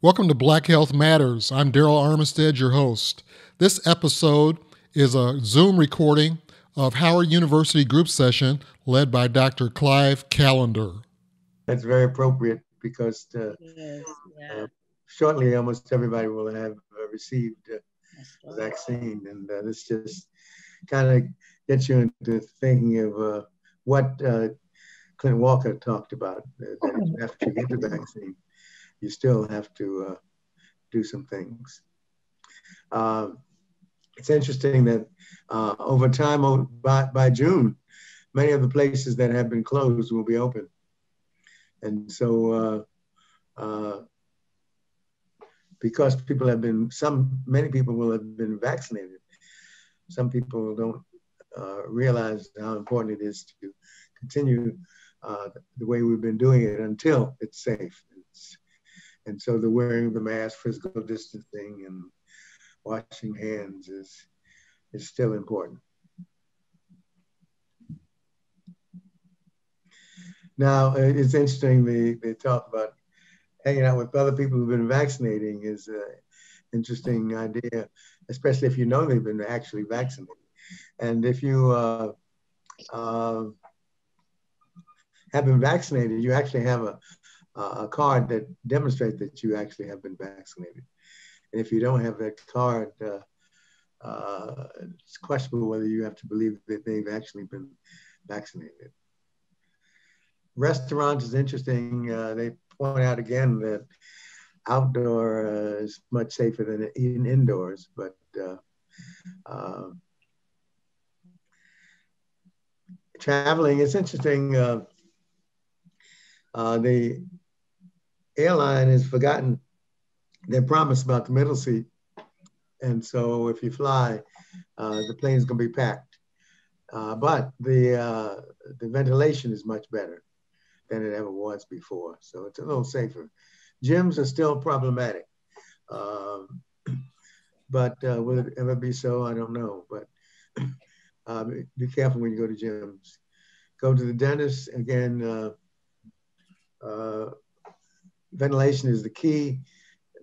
Welcome to Black Health Matters. I'm Darryl Armistead, your host. This episode is a Zoom recording of Howard University group session led by Dr. Clive Callender. That's very appropriate because uh, yes, yeah. uh, shortly almost everybody will have uh, received uh, the vaccine, and uh, this just kind of gets you into thinking of uh, what Clint Walker talked about that after you get the vaccine, you still have to do some things. Um, it's interesting that uh, over time, by, by June, many of the places that have been closed will be open. And so, uh, uh, because people have been, some, many people will have been vaccinated. Some people don't uh, realize how important it is to continue uh, the way we've been doing it until it's safe. It's, and so the wearing of the mask, physical distancing, and washing hands is, is still important. Now, it's interesting, they, they talk about hanging out with other people who've been vaccinating is an interesting idea, especially if you know they've been actually vaccinated. And if you uh, uh, have been vaccinated, you actually have a, a card that demonstrates that you actually have been vaccinated. And if you don't have that card, uh, uh, it's questionable whether you have to believe that they've actually been vaccinated. Restaurants is interesting. Uh, they point out again that outdoor uh, is much safer than in indoors, but uh, uh, traveling, it's interesting. the airline has forgotten their promise about the middle seat. And so if you fly, uh, the plane is going to be packed. Uh, but the, uh, the ventilation is much better than it ever was before. So it's a little safer. Gyms are still problematic. Um, but uh, will it ever be so? I don't know. But uh, be careful when you go to gyms. Go to the dentist. Again, uh, ventilation is the key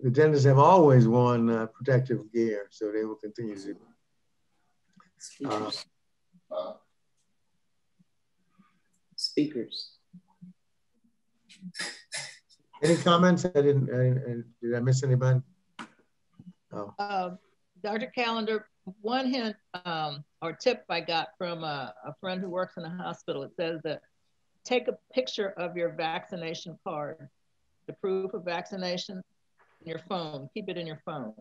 the dentists have always worn uh, protective gear, so they will continue to. Speakers. Uh, Speakers. Any comments? I didn't, I didn't, did I miss anybody? Oh. Uh, Dr. Callender, one hint um, or tip I got from a, a friend who works in a hospital, it says that take a picture of your vaccination card, the proof of vaccination, in your phone. Keep it in your phone.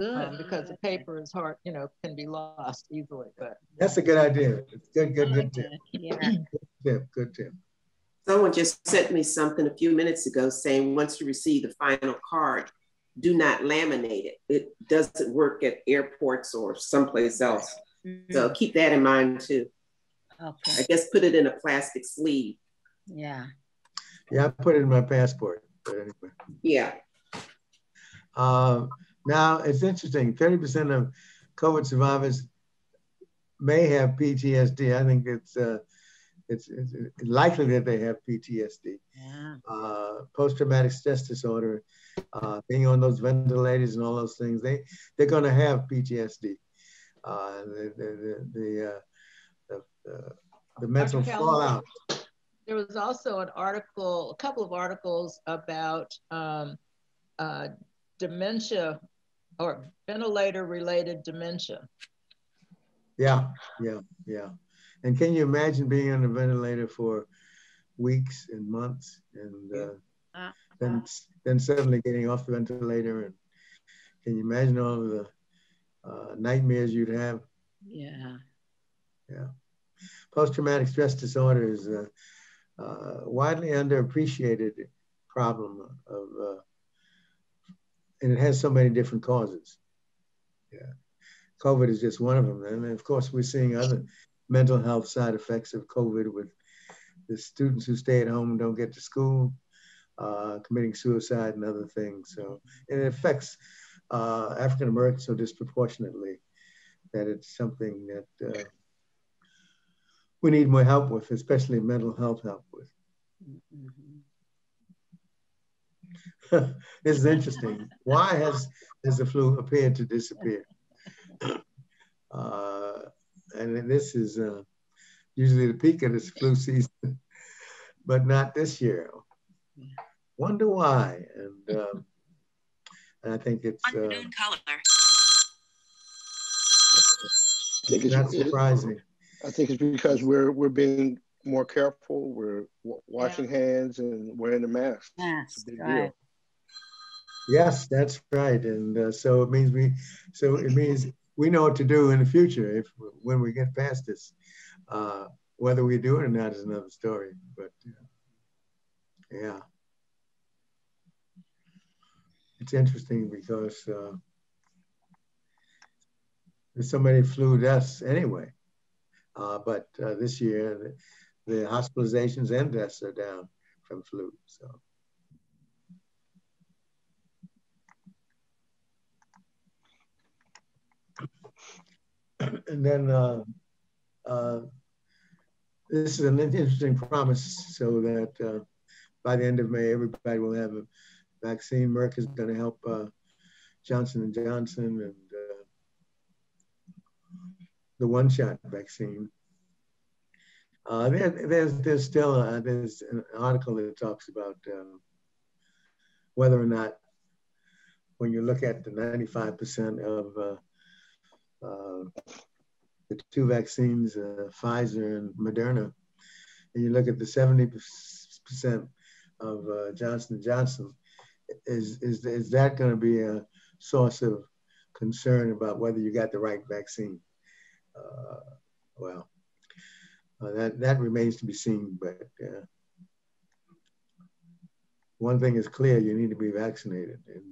Um, because the paper is hard, you know, can be lost easily. But that's a good idea. It's good, good, good tip. Yeah. Good tip. Good tip. Someone just sent me something a few minutes ago saying once you receive the final card, do not laminate it. It doesn't work at airports or someplace else. Mm-hmm. So keep that in mind too. Okay. I guess put it in a plastic sleeve. Yeah. Yeah, I put it in my passport. But anyway. Yeah. Uh, now, it's interesting 30% of COVID survivors may have PTSD. I think it's, uh, it's, it's, likely that they have PTSD. Yeah. Uh, Post traumatic stress disorder, uh, being on those ventilators and all those things, they, they're going to have PTSD. Uh, the, the, the, uh, the, the, the mental fallout. There was also an article, a couple of articles about um, uh, dementia or ventilator related dementia. Yeah, yeah, yeah. And can you imagine being on a ventilator for weeks and months and uh, uh, then then suddenly getting off the ventilator and can you imagine all the uh, nightmares you'd have? Yeah. Yeah. Post-traumatic stress disorder is a uh, widely underappreciated problem of uh, and it has so many different causes. Yeah. COVID is just one of them. And of course, we're seeing other mental health side effects of COVID with the students who stay at home and don't get to school, uh, committing suicide and other things. So it affects uh, African Americans so disproportionately that it's something that we need more help with, especially mental health help with. This is interesting. Why has, has the flu appeared to disappear? Uh, and this is uh, usually the peak of this flu season, but not this year. Wonder why? And, um, and I think it's uh, think it's not surprising. I think it's because we're we're being more careful. We're washing yeah. hands and wearing the mask. Yes, right. Yes, that's right. And uh, so it means we, so it means we know what to do in the future if when we get past this. Uh, whether we do it or not is another story. But uh, yeah, it's interesting because uh, there's so many flu deaths anyway. Uh, but uh, this year, the, the, hospitalizations and deaths are down from flu. So. And then uh, uh, this is an interesting promise so that uh, by the end of May, everybody will have a vaccine. Merck is going to help uh, Johnson and Johnson and the one-shot vaccine. Uh, there, there's there's still a, uh, there's an article that talks about uh, whether or not when you look at the 95% of uh, uh, the two vaccines, uh, Pfizer and Moderna, and you look at the 70% of Johnson & Johnson, is, is, is that going to be a source of concern about whether you got the right vaccine? uh, well, uh, that, that remains to be seen, but uh, one thing is clear, you need to be vaccinated. And,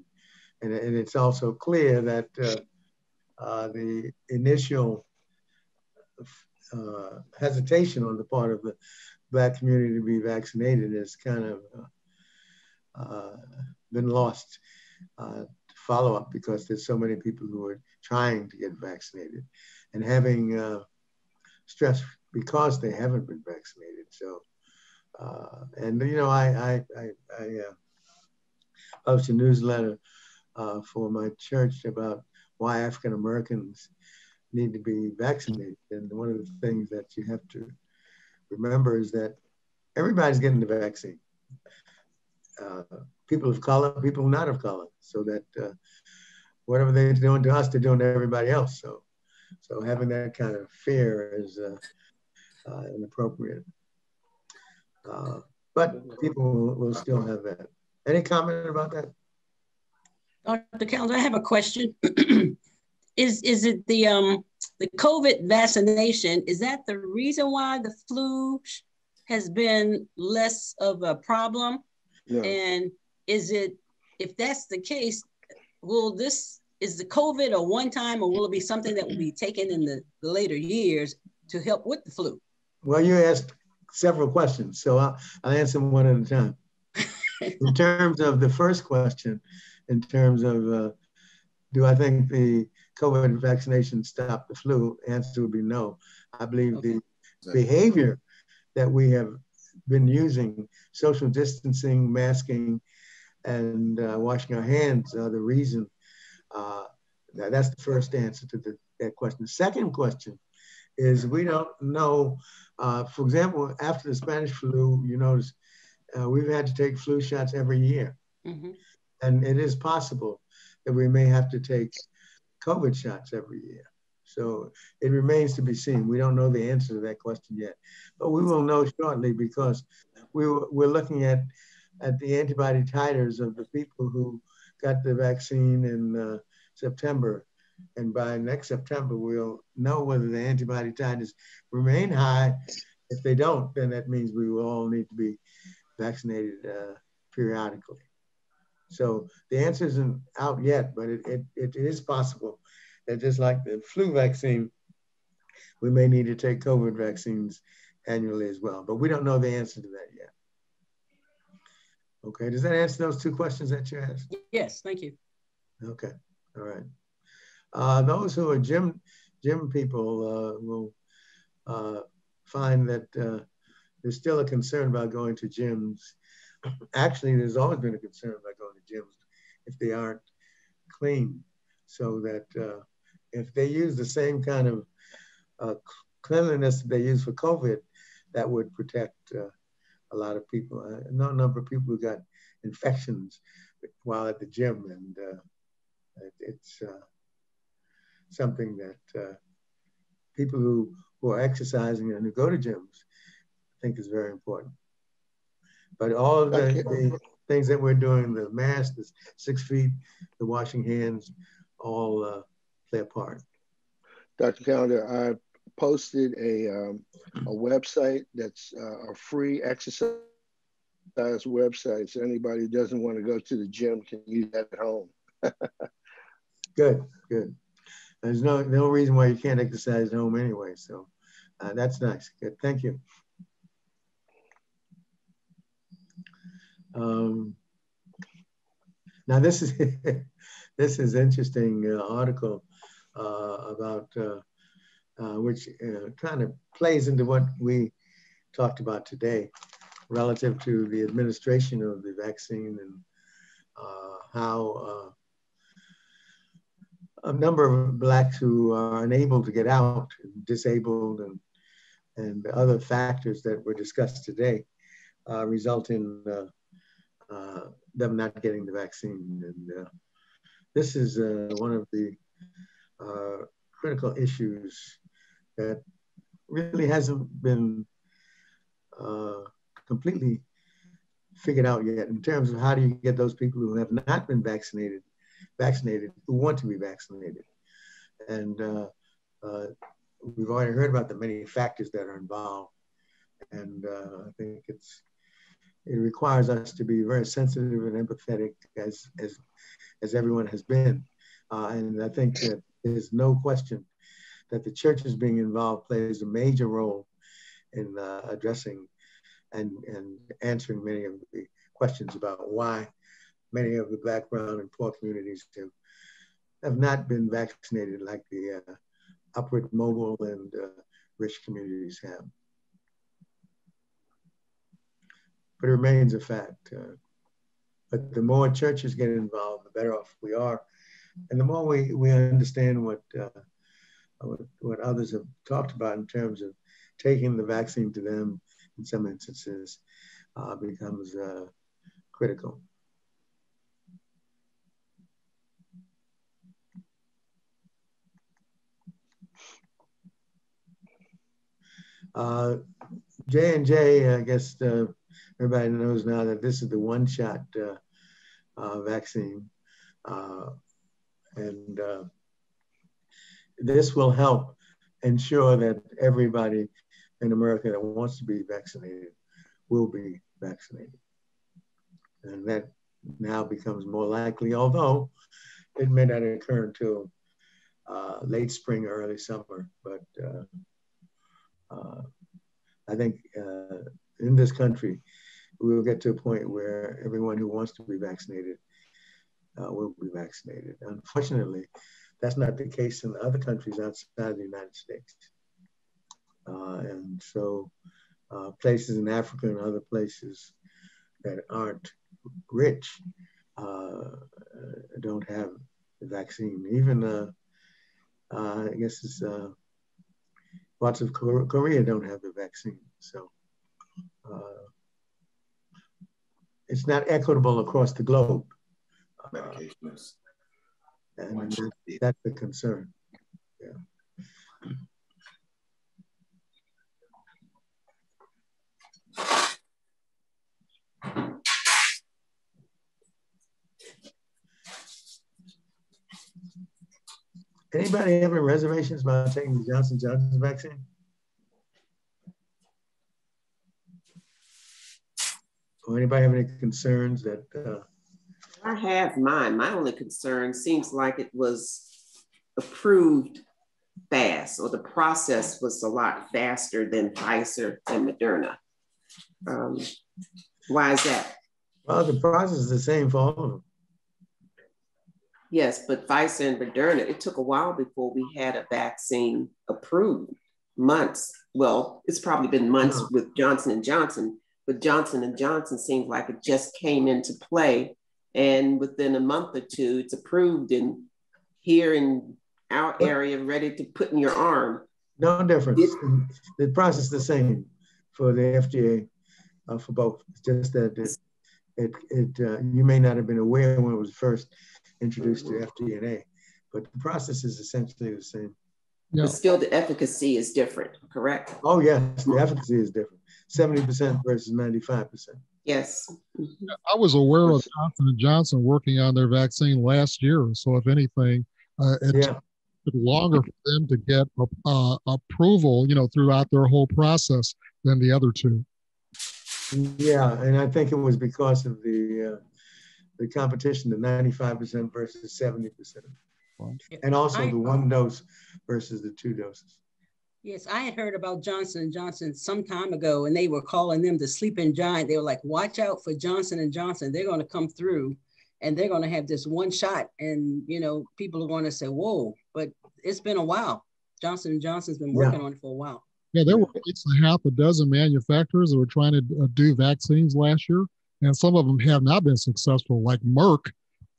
and, and it's also clear that uh, uh, the initial uh, hesitation on the part of the black community to be vaccinated has kind of been lost to follow up because there's so many people who are trying to get vaccinated and having uh, stress because they haven't been vaccinated. So, uh, and you know, I I I, I uh, published a newsletter uh, for my church about why African Americans need to be vaccinated. And one of the things that you have to remember is that everybody's getting the vaccine. Uh, people of color, people not of color, so that uh, whatever they're doing to us, they're doing to everybody else. So so having that kind of fear is uh, uh, inappropriate. Uh, but people will, still have that. Any comment about that? Dr. Callender, I have a question. is is it the um the COVID vaccination? Is that the reason why the flu has been less of a problem? Yeah. And is it if that's the case, will this is the COVID a one time or will it be something that will be taken in the, the later years to help with the flu? Well, you asked several questions, so I'll, I'll answer them one at a time. in terms of the first question, in terms of uh, do I think the COVID vaccination stopped the flu? Answer would be no. I believe okay. the behavior that we have been using, social distancing, masking, and uh, washing our hands are the reason uh, that's the first answer to the, that question. The second question is we don't know, uh, for example, after the Spanish flu, you notice uh, we've had to take flu shots every year. Mm-hmm. And it is possible that we may have to take COVID shots every year. So it remains to be seen. We don't know the answer to that question yet, but we will know shortly because we, we're looking at, at the antibody titers of the people who got the vaccine in uh, September. And by next September, we'll know whether the antibody titers remain high. If they don't, then that means we will all need to be vaccinated uh, periodically. So the answer isn't out yet, but it, it, it is possible that just like the flu vaccine, we may need to take COVID vaccines annually as well. But we don't know the answer to that yet. Okay, does that answer those two questions that you asked? Yes, thank you. Okay, all right. Uh, those who are gym, gym people uh, will uh, find that uh, there's still a concern about going to gyms. Actually, there's always been a concern about going to gyms if they aren't clean. So that uh, if they use the same kind of uh, cleanliness that they use for COVID, that would protect uh, a lot of people. I a number of people who got infections while at the gym, and uh, it's uh, something that uh, people who, who are exercising and who go to gyms think is very important. But all of the, the things that we're doing, the mask, the six feet, the washing hands, all uh, play a part. Dr. Callender, I posted a, um, a website that's uh, a free exercise website. So anybody who doesn't want to go to the gym can use that at home. good, good. There's no, no reason why you can't exercise at home anyway. So uh, that's nice. Good. Thank you. Um, now this is this is interesting uh, article uh, about uh, uh, which uh, kind of plays into what we talked about today relative to the administration of the vaccine and how a number of blacks who are unable to get out, disabled, and and other factors that were discussed today uh, result in uh, uh, them not getting the vaccine. And uh, this is uh, one of the uh, critical issues that really hasn't been uh, completely figured out yet in terms of how do you get those people who have not been vaccinated vaccinated who want to be vaccinated. And uh, we've already heard about the many factors that are involved. And I think it's it requires us to be very sensitive and empathetic as, as, as everyone has been. Uh, and I think that there's no question that the churches being involved plays a major role in uh, addressing and, and answering many of the questions about why many of the Black, Brown, and poor communities have, have not been vaccinated like the uh, upward mobile and uh, rich communities have. But it remains a fact. Uh, but the more churches get involved, the better off we are. And the more we, we understand what, uh, what, what, others have talked about in terms of taking the vaccine to them in some instances uh, becomes uh, critical. Uh, J and J, I guess uh, everybody knows now that this is the one shot uh, uh, vaccine. Uh, and uh, this will help ensure that everybody in America that wants to be vaccinated will be vaccinated. And that now becomes more likely, although it may not occur until uh, late spring or early summer. But uh, I think in this country, we will get to a point where everyone who wants to be vaccinated uh, will be vaccinated. Unfortunately, that's not the case in other countries outside the United States. Uh, and so uh, places in Africa and other places that aren't rich uh, don't have the vaccine. Even, uh, uh, I guess it's parts of Korea don't have the vaccine. So it's not equitable across the globe. Uh, Is. And that's the concern. Yeah. Anybody having reservations about taking the Johnson Johnson vaccine? Or anybody have any concerns that? Uh... I have mine. My only concern seems like it was approved fast, or the process was a lot faster than Pfizer and Moderna. Um, why is that? Well, the process is the same for all of them. Yes, but Pfizer and Moderna, it took a while before we had a vaccine approved, months. well, it's probably been months with Johnson and Johnson, but Johnson and Johnson seems like it just came into play, and within a month or two, it's approved and here in our area, ready to put in your arm. No difference. It, the process is the same for the FDA uh, for both. It's just that it, it, it uh, you may not have been aware when it was first introduced to FDA, but the process is essentially the same. Yeah. But still, the efficacy is different, correct? Oh, yes, the efficacy is different 70% versus 95%. Yes. I was aware of Johnson & Johnson working on their vaccine last year. So if anything, uh, it yeah. took longer for them to get uh, approval, you know, throughout their whole process than the other two. Yeah, and I think it was because of the uh, the competition, the 95% versus 70%. And also the one dose versus the two doses. Yes, I had heard about Johnson and Johnson some time ago, and they were calling them the sleeping giant. They were like, "Watch out for Johnson and Johnson. They're going to come through, and they're going to have this one shot." And you know, people are going to say, "Whoa!" But it's been a while. Johnson and Johnson's been working yeah. on it for a while. Yeah, there were it's a half a dozen manufacturers that were trying to uh, do vaccines last year, and some of them have not been successful. Like Merck,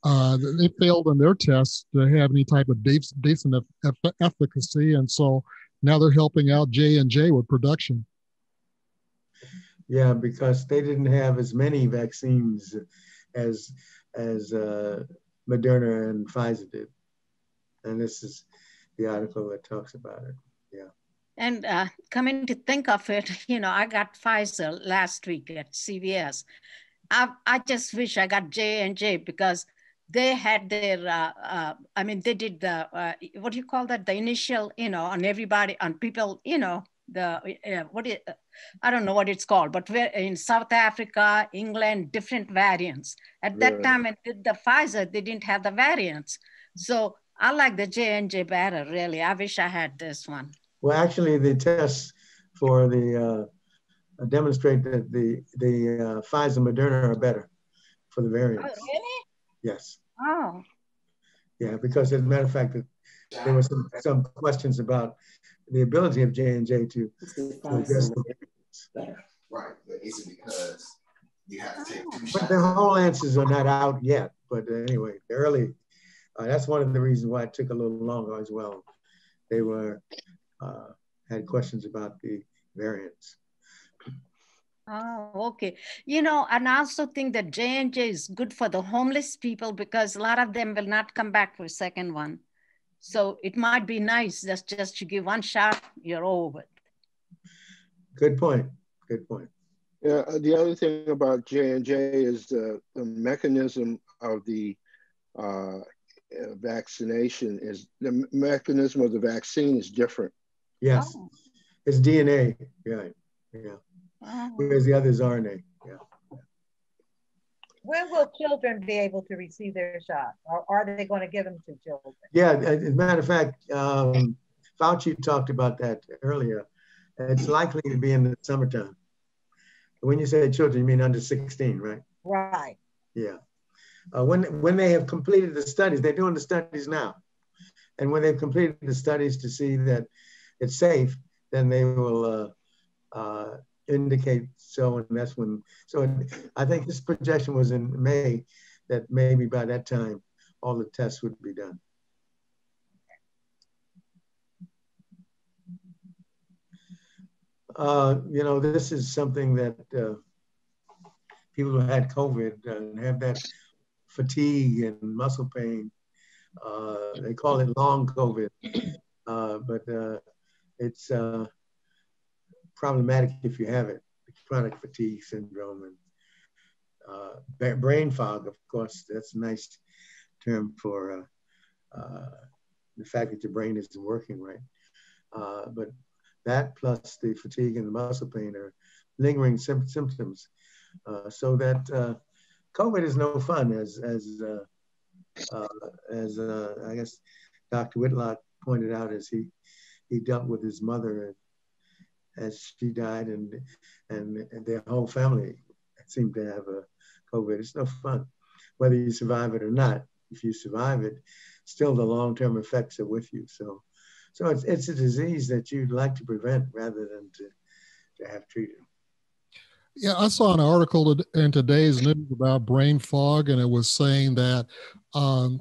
uh, they failed in their tests to have any type of decent efficacy, and so now they're helping out J and J with production. Yeah, because they didn't have as many vaccines as as uh, Moderna and Pfizer did, and this is the article that talks about it. Yeah. And uh, coming to think of it, you know, I got Pfizer last week at CVS. I, I just wish I got J and J because they had their, uh, uh, I mean, they did the, uh, what do you call that? The initial, you know, on everybody, on people, you know, the, uh, what is, I don't know what it's called, but in South Africa, England, different variants. At that time, when did the Pfizer, they didn't have the variants. So I like the J and J better, really. I wish I had this one. Well, actually, the tests for the uh, demonstrate that the the uh, Pfizer Moderna are better for the variants. Oh, really? Yes. Oh. Yeah, because as a matter of fact, there were some, some questions about the ability of J and J to, to address the Right, but is it because you have to take two But the whole answers are not out yet. But anyway, early, uh, that's one of the reasons why it took a little longer as well. They were uh, had questions about the variants. Oh, okay. You know, and I also think that J and J is good for the homeless people because a lot of them will not come back for a second one. So it might be nice just just to give one shot, you're over. Good point. Good point. Yeah. Uh, the other thing about J and J is the, the mechanism of the uh, vaccination is the mechanism of the vaccine is different. Yes, oh. it's DNA. Yeah, yeah. Whereas the other is RNA. Yeah. When will children be able to receive their shot, or are they going to give them to children? Yeah, as a matter of fact, um, Fauci talked about that earlier. It's likely to be in the summertime. When you say children, you mean under 16, right? Right. Yeah. Uh, when when they have completed the studies, they're doing the studies now, and when they've completed the studies to see that it's safe, then they will uh, indicate so, and that's when. So I think this projection was in May, that maybe by that time all the tests would be done. Uh, you know, this is something that uh, people who had COVID and have that fatigue and muscle pain. Uh, they call it long COVID, uh, but uh, it's uh, problematic if you have it, chronic fatigue syndrome and uh, brain fog, of course, that's a nice term for uh, uh, the fact that your brain isn't working right. Uh, but that plus the fatigue and the muscle pain are lingering symptoms. Uh, so that COVID is no fun, as as as I guess Dr. Whitlock pointed out as he he dealt with his mother as she died, and and, and their whole family seemed to have a COVID. It's no fun, whether you survive it or not. If you survive it, still the long-term effects are with you. So So it's, it's a disease that you'd like to prevent rather than to, to have treated. Yeah, I saw an article in today's news about brain fog, and it was saying that um,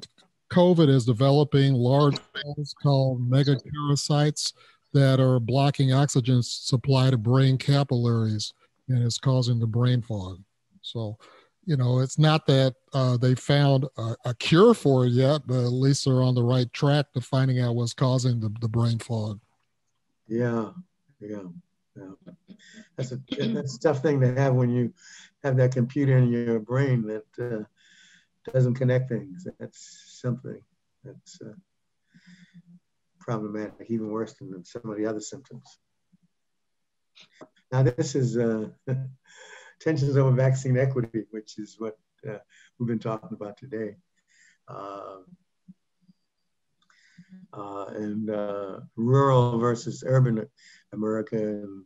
COVID is developing large cells called megakaryocytes that are blocking oxygen supply to brain capillaries, and it's causing the brain fog. So, you know, it's not that uh, they found a, a, cure for it yet, but at least they're on the right track to finding out what's causing the, the brain fog. Yeah, yeah. Yeah. That's a that's a tough thing to have when you have that computer in your brain that uh, doesn't connect things. That's something that's uh, problematic, even worse than some of the other symptoms. Now, this is uh, tensions over vaccine equity, which is what uh, we've been talking about today. Um, uh, and uh, rural versus urban America and,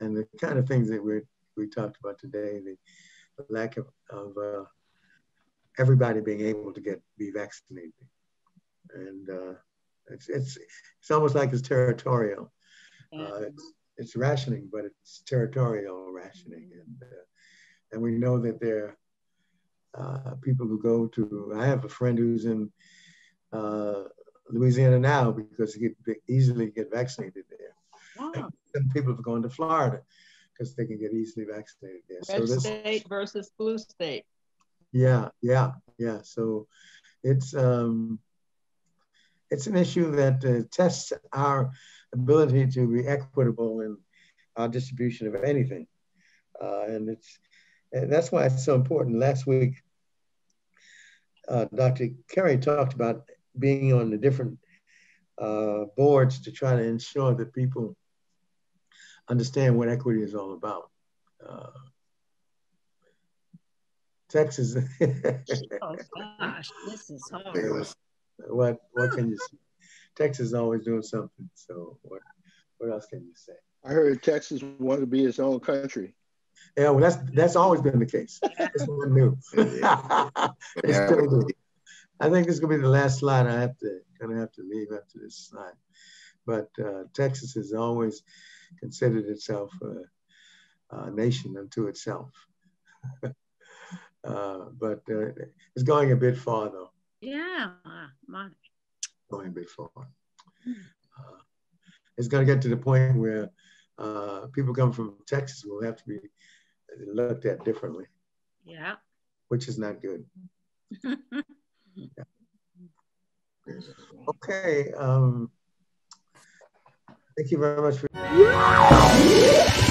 and the kind of things that we we talked about today, the, the lack of, of uh, everybody being able to get be vaccinated. And uh, it's, it's, it's almost like it's territorial. Uh, it's, it's rationing, but it's territorial rationing. And, uh, and we know that there are uh, people who go to, I have a friend who's in uh, Louisiana now because he could easily get vaccinated there. Wow. And people have gone to Florida because they can get easily vaccinated there. Red so this, state versus blue state. Yeah, yeah, yeah. So it's um, it's an issue that uh, tests our ability to be equitable in our distribution of anything, uh, and it's and that's why it's so important. Last week, uh, Dr. Kerry talked about being on the different uh, boards to try to ensure that people understand what equity is all about. Uh, Texas. oh gosh, this is hard. What what can you say? Texas is always doing something. So what what else can you say? I heard Texas wanted to be its own country. Yeah, well, that's that's always been the case. It's not new. it's still new. I think this is gonna be the last slide. I have to gonna have to leave after this slide. But uh, Texas has always considered itself a, a nation unto itself. uh, but uh, it's going a bit far, though. Yeah, my. Going bit far. Uh, it's going to get to the point where uh, people come from Texas will have to be looked at differently. Yeah. Which is not good. yeah. Okay. Um, thank you very much for.